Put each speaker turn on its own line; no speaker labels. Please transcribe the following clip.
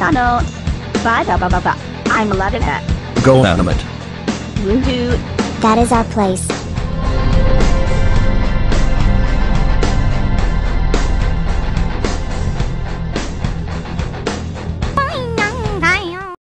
tunnel. Bye bye bye bye bye. I'm loving it.
Go animate.
Woohoo.
That is our place.